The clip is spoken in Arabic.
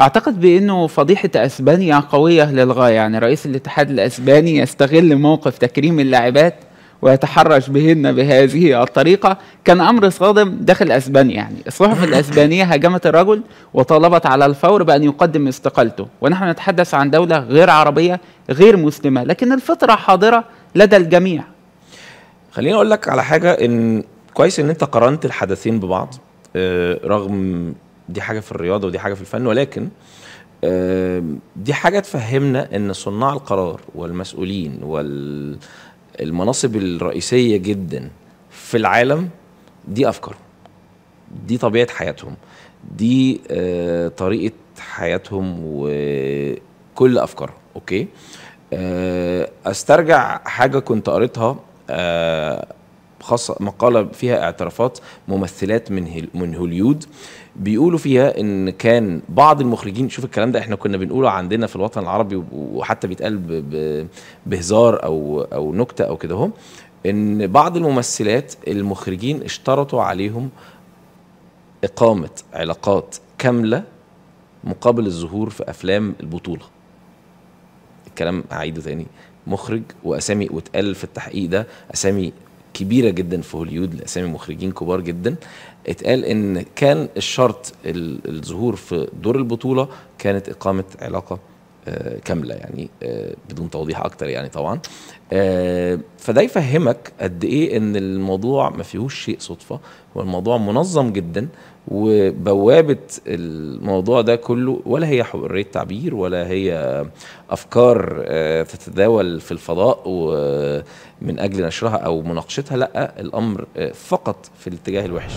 أعتقد بأنه فضيحة أسبانيا قوية للغاية. يعني رئيس الاتحاد الأسباني يستغل موقف تكريم اللاعبات ويتحرش بهن بهذه الطريقة. كان أمر صادم داخل أسبانيا. يعني الصحف الأسبانية هاجمت الرجل وطالبت على الفور بأن يقدم استقالته. ونحن نتحدث عن دولة غير عربية غير مسلمة لكن الفطرة حاضرة لدى الجميع. خليني أقول لك على حاجة إن كويس إن أنت قارنت الحدثين ببعض آه، رغم دي حاجة في الرياضة ودي حاجة في الفن ولكن آه، دي حاجة تفهمنا إن صناع القرار والمسؤولين والمناصب الرئيسية جدا في العالم دي أفكارهم. دي طبيعة حياتهم. دي آه، طريقة حياتهم وكل أفكارهم. أوكي؟ آه، أسترجع حاجة كنت قريتها خاصة مقالة فيها اعترافات ممثلات من من هوليود. بيقولوا فيها إن كان بعض المخرجين شوف الكلام ده إحنا كنا بنقوله عندنا في الوطن العربي وحتى بيتقال بهزار أو أو نكتة أو كده أهو إن بعض الممثلات المخرجين اشترطوا عليهم إقامة علاقات كاملة مقابل الظهور في أفلام البطولة. الكلام هعيده تاني. مخرج وأسامي واتقال في التحقيق ده أسامي كبيرة جدا في هوليود اسامي مخرجين كبار جدا. اتقال إن كان الشرط ال- الظهور في دور البطولة كانت إقامة علاقة كاملة يعني آه، بدون توضيح أكتر يعني طبعا. آه، فده يفهمك قد إيه إن الموضوع ما فيهوش شيء صدفة هو الموضوع منظم جدا وبوابة الموضوع ده كله ولا هي حرية تعبير ولا هي أفكار آه، تتداول في الفضاء ومن أجل نشرها أو مناقشتها لأ الأمر آه، فقط في الاتجاه الوحش.